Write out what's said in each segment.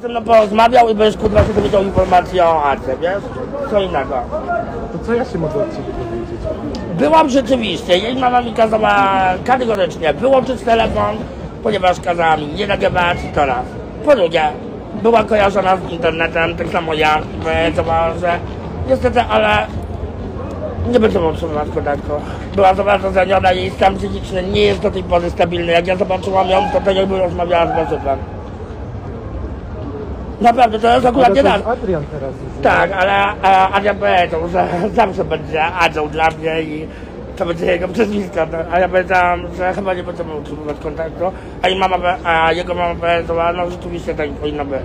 Ze mną porozmawiał i będziesz kurwa się dowiedział informacji o Adze, wiesz? Co innego. To co ja się mogę od ciebie dowiedzieć? Byłam rzeczywiście, jej mama mi kazała kategorycznie wyłączyć telefon, ponieważ kazała mi nie nagrywać, to raz. Po drugie, była kojarzona z internetem, tak samo ja, powiedziała, że niestety, ale nie będziemy utrzymywać kontaktu. Była za bardzo zraniona, jej stan psychiczny nie jest do tej pory stabilny. Jak ja zobaczyłam ją, to tak jakby rozmawiała z Bezupem. Naprawdę, to jest akurat nie to jest Adrian teraz już. Tak, ale a, Ania powiedział, że zawsze będzie Adzią dla mnie i to będzie jego przezwisko, no, a ja powiedziałam, że chyba nie będziemy utrzymywać kontaktu, a, i mama, a jego mama powiedziała, no rzeczywiście tak powinno być.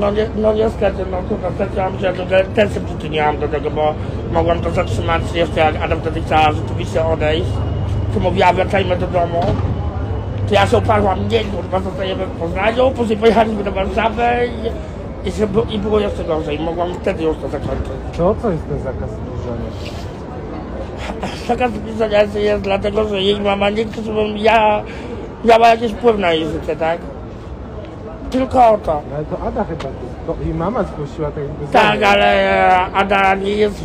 No, nie, no niestety, no kurwa, straciłam się, że też się przyczyniłam do tego, bo mogłam to zatrzymać jeszcze jak Adam wtedy chciała rzeczywiście odejść, to mówiła wracajmy do domu, to ja się uparłam, nie kurwa, zostajemy w Poznaniu, później pojechaliśmy do Warszawy i, i, się, i było jeszcze gorzej, mogłam wtedy już to zakończyć. To o co jest ten zakaz zbliżania? Zakaz się jest dlatego, że jej mama nie chce, żebym ja miała jakiś wpływ na jej życie, tak? Tylko o to. No ale to Ada chyba, to jej mama zgłosiła tak jakby Tak, ale e, Ada nie jest,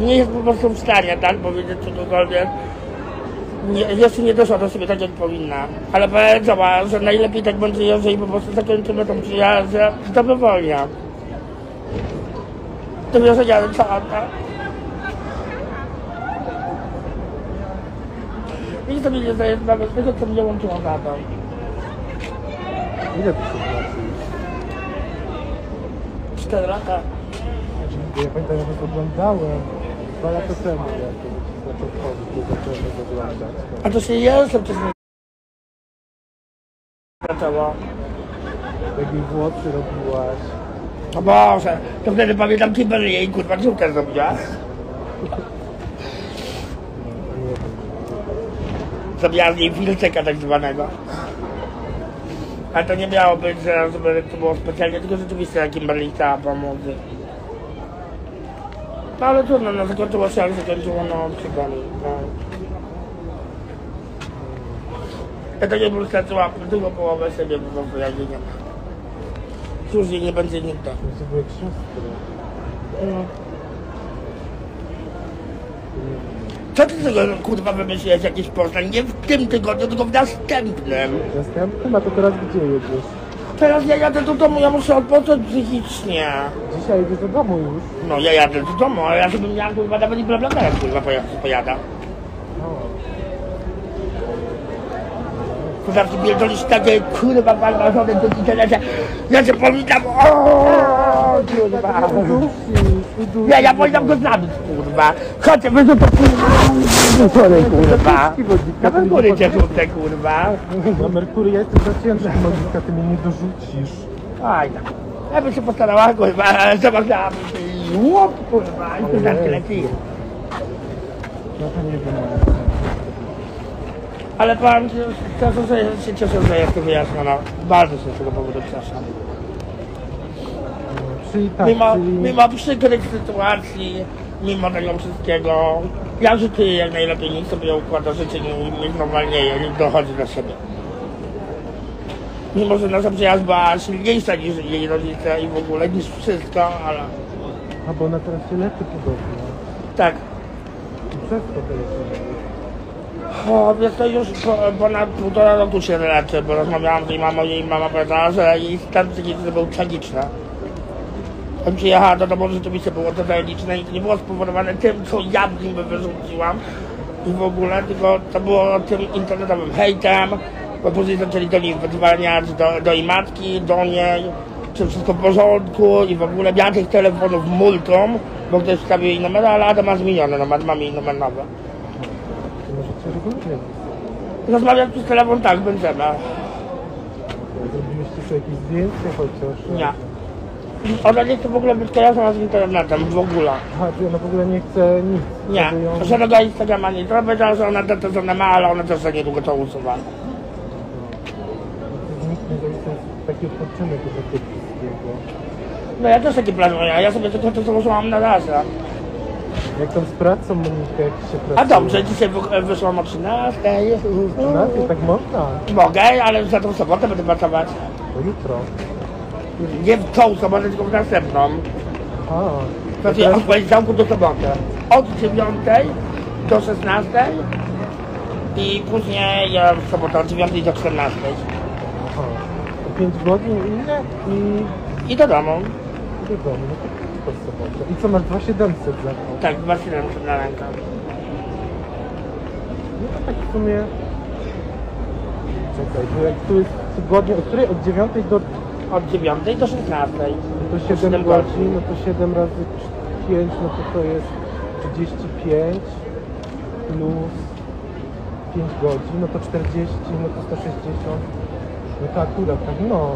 nie jest po prostu w stanie, tak, powiedzieć czegokolwiek. Nie, jeszcze nie doszła do siebie tak, jak powinna. Ale powiedziała, że najlepiej tak będzie, jeżeli po prostu zakończymy tą przyjaźń dobrowolnie. To wiesz, że ja, co Ada? Nic sobie nie zdaje sprawy z tego, co mnie łączyło z Adą. Ile to się znaczy? Cztery lata. Ja pamiętam, ja to oglądałem dwa lata temu, jak to zaczął wchodzić, to zacząłem oglądać. A to się jeszcze wcześniej zaczęło. Takie włosy robiłaś. O Boże, to wtedy pamiętam Kimberly jej kurwa żółte zrobiła. Nie. Zrobiła z niej filceka tak zwanego. Ale to nie miało być, że to było specjalnie, tylko rzeczywiście Kimberly chciała pomóc. No ale trudno, no zakończyło się jak zakończyło, no przykro mi, no. Ja tak jakbym straciła tylko połowę siebie po prostu, jak nie ma. Cóż, jej nie będzie nigdy. To były siostry. No. Co ty tego kurwa wymyśliłeś jakiś Poznań? Nie w tym tygodniu, tylko w następnym. Następnym, a to teraz gdzie jedziesz? Teraz ja jadę do domu, ja muszę odpocząć psychicznie. Dzisiaj jedziesz do domu już. No ja jadę do domu, ale ja żebym miał kurwa nawet i bla bla bla kurwa poja- pojada. No. Kurwa ty pierdolisz takie kurwa palmarzone do internecie. Ja się powinnam, o kurwa. Ja, ja powinnam go zabić kurwa. Chodźcie, wy to kurwa. Kurwa. Bym góry cię rzucę kurwa. Na Merkury ja jestem za ciężki, Monika, ty mnie nie dorzucisz. Aj tam. Ja bym się postarała kurwa, i łop kurwa i tu zawsze leci. No to nie wiem. Ale pan cieszę się, cieszę, że jest to wyjaśnione. Bardzo się z tego powodu cieszę. Czyli tak, Mimo, czyli... mimo przykrych sytuacji, mimo tego wszystkiego, ja życzę jak najlepiej, niech sobie układa życie, niech, niech normalnieje, niech dochodzi do siebie. Mimo, że nasza przyjaźń była silniejsza niż jej rodzice i w ogóle, niż wszystko, ale A bo ona teraz się leczy podobno. tak. I przez to leczy. O, wiesz, to już po, ponad półtora roku się leczy, bo rozmawiałam z jej mamą i jej mama powiedziała, że jej stan psychiczny był tragiczny. Jak przyjechała do domu, rzeczywiście było to tragiczne i to nie było spowodowane tym, co ja w nim wyrzuciłam i w ogóle, tylko to było tym internetowym hejtem, bo później zaczęli do niej wydzwaniać, do, do jej matki, do niej, czy wszystko w porządku i w ogóle miała tych telefonów multum, bo ktoś wstawił jej numer, ale Adam ma zmieniony numer, mam jej numer nowy. Rozmawiać przez telefon tak, będziemy. Zrobiliście sobie jakieś zdjęcie chociaż? Nie. Ona nie chce w ogóle być kojarzona z internetem, w ogóle. Aha, czyli ona w ogóle nie chce nic. Nie. Ją... Żadnego Instagrama nie. To powiedziała, że ona to, to ona ma, ale ona też za niedługo to usuwa. Zniknie, to jest taki odpoczynek od tego wszystkiego. No ja też taki planuję, ja sobie tylko to założyłam na razie. Jak tam z pracą, Monika, jak się pracuje? A dobrze, dzisiaj wy- wyszłam o 13. 13, tak można? Mogę, ale za tą sobotę będę pracować. To jutro. Nie w tą sobotę, tylko w następną. A, Pracuję od poniedziałku do soboty. Od 9 do 16 i później e, w sobotę od 9 do 14. aha. To 5 godzin inne i I do domu. do domu. No to, to sobotę. I co, masz 2700 za to? Tak, 2700 na rękę. No to tak w sumie... Czekaj, bo jak tu jest tygodnie, od której? Od 9 do... Od 9 do 16. To 7 Siedem godzin, no to 7 razy 5, no to to jest 35 plus 5 godzin, no to 40, no to 160. No to akurat tak, no.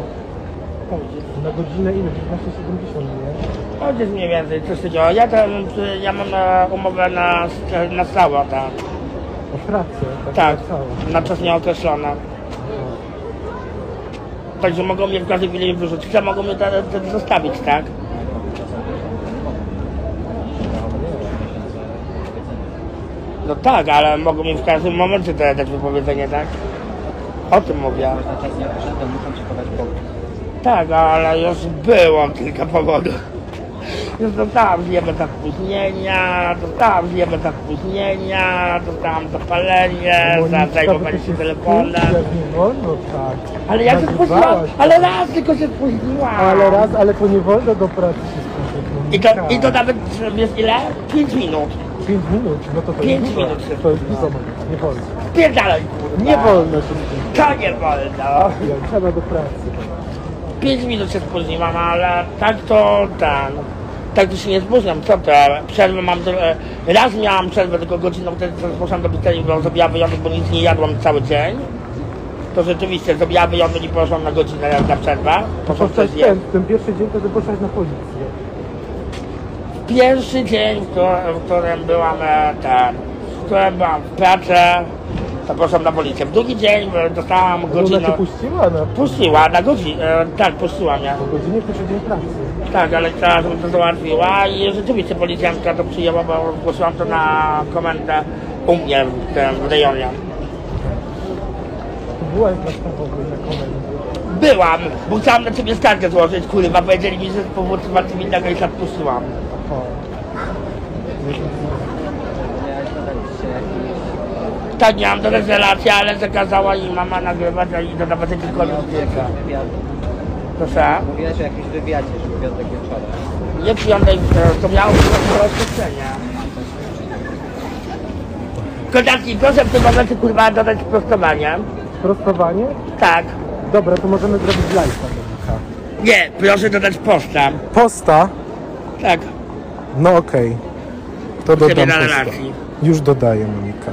Na godzinę ile? 19,70, nie? Gdzieś mniej więcej, coś takiego. Ja, tam, ja mam e, umowę na, na stałe, tak. O pracę, tak, Tak, na na czas nieokreślony. Także mogą mnie w każdej chwili wyrzucić, a mogą mnie te- te zostawić, tak? No tak, ale mogą mi w każdym momencie te- dać wypowiedzenie, tak? O tym mówię. Tak, ale już było kilka powodów. Już dostałam zjebę zapóźnienia, dostałam zjebę zapóźnienia, dostałam zapalenie, za Moniczka, zajmowanie to się się telefonem. wkurza, Nie wolno tak. Ale ja się spóźniłam, ale raz tylko się spóźniłam. Ale raz, ale to nie wolno do pracy się spóźnić. I to, Monika. I to nawet, wiesz ile? 5 minut. 5 minut, no to to Pięć jest dużo. minut się To jest dużo, nie wolno. Pierdalaj, kurwa. Nie wolno się spóźnić. To nie wolno. Ja, Trzeba do pracy. 5 minut się spóźniłam, ale tak to ten. Tak to się nie spóźniam, co to? Przerwę mam, raz miałam przerwę tylko godzinną, wtedy poszłam do pizzerii, bo zrobiła wyjątek, bo nic nie jadłam cały dzień. To rzeczywiście zrobiła wyjątek i poszłam na godzinę na przerwę. Poszłam coś ten, ten pierwszy dzień, to ty poszłaś na policję. Pierwszy dzień, w którym, w którym byłam e, ten, w którym byłam w pracy, to poszłam na policję. W drugi dzień e, dostałam No ona godzinę. cię puściła na Puściła na godzinę, e, tak, puściła mnie. po godzinie pierwszy dzień pracy. Tak, ale żebym to załatwiła i rzeczywiście policjantka to przyjęła, bo zgłosiłam to na komendę u mnie w, tym, w rejonie. To była jedna sprawowa na komendzie. Byłam, bo chciałam na ciebie skargę złożyć, kurwa, powiedzieli mi, że z powództwa cywilnego i się odpuściłam. Tak, miałam do relację, ale zakazała jej mama nagrywać i dodawać jakiekolwiek zdjęcia. Proszę. Mówiłeś o jakimś wywiadzie, że piątek wieczorem. Nie piątek, e, to miało być rozpoczęcie. Kodatki, proszę w tym momencie kurwa dodać sprostowanie. Prostowanie? Tak. Dobra, to możemy zrobić live'a, Monika. Nie, proszę dodać posta. Posta? Tak. No okej. To Ciebie dodam na posta. relacji. Już dodaję, Monika.